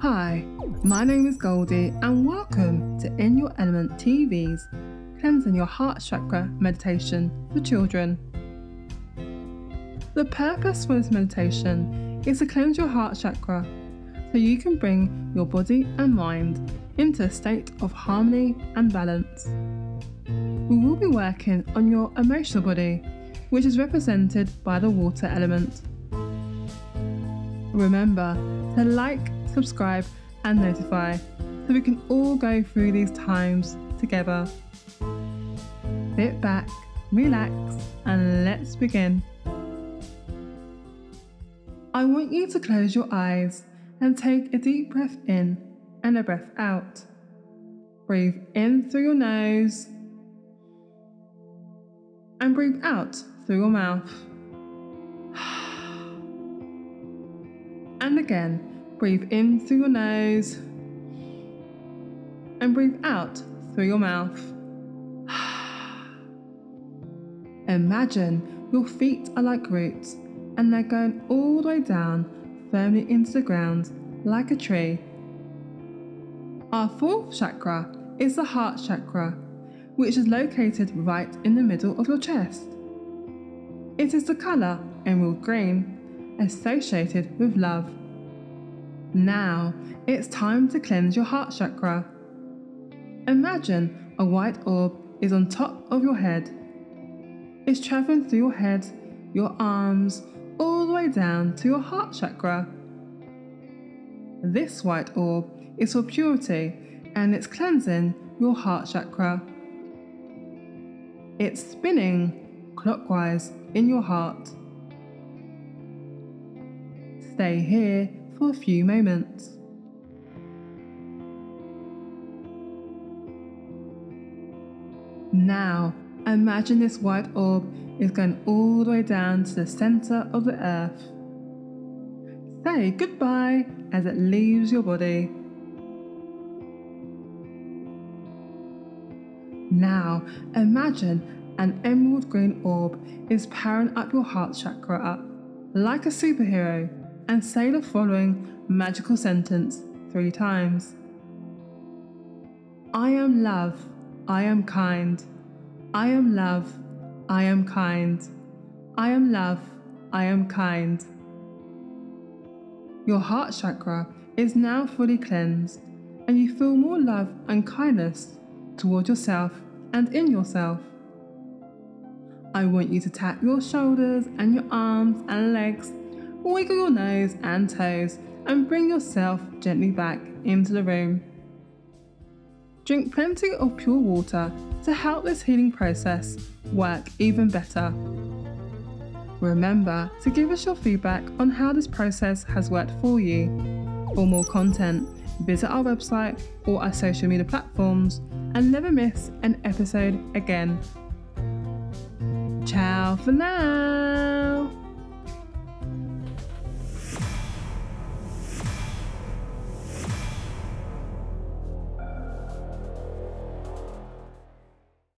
Hi, my name is Goldie, and welcome to In Your Element TV's Cleansing Your Heart Chakra meditation for children. The purpose for this meditation is to cleanse your heart chakra so you can bring your body and mind into a state of harmony and balance. We will be working on your emotional body, which is represented by the water element. Remember to like, subscribe, and notify so we can all go through these times together. Sit back, relax, and let's begin. I want you to close your eyes and take a deep breath in and a breath out. Breathe in through your nose and breathe out through your mouth. And again, breathe in through your nose and breathe out through your mouth. Imagine your feet are like roots and they're going all the way down firmly into the ground like a tree. Our fourth chakra is the heart chakra, which is located right in the middle of your chest. It is the colour emerald green associated with love. Now it's time to cleanse your heart chakra. Imagine a white orb is on top of your head. It's traveling through your head, your arms, all the way down to your heart chakra. This white orb is for purity and it's cleansing your heart chakra. It's spinning clockwise in your heart. Stay here for a few moments. Now, imagine this white orb is going all the way down to the center of the earth. Say goodbye as it leaves your body. Now, imagine an emerald green orb is powering up your heart chakra up like a superhero and say the following magical sentence three times I am love, I am kind. I am love, I am kind. I am love, I am kind. Your heart chakra is now fully cleansed, and you feel more love and kindness towards yourself and in yourself. I want you to tap your shoulders and your arms and legs, wiggle your nose and toes, and bring yourself gently back into the room. Drink plenty of pure water to help this healing process work even better. Remember to give us your feedback on how this process has worked for you. For more content, visit our website or our social media platforms and never miss an episode again. Ciao for now!